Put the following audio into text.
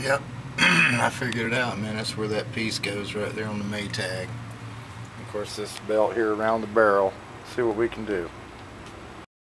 Yep, I figured it out, man. That's where that piece goes, right there on the Maytag. Of course, this belt here around the barrel, see what we can do.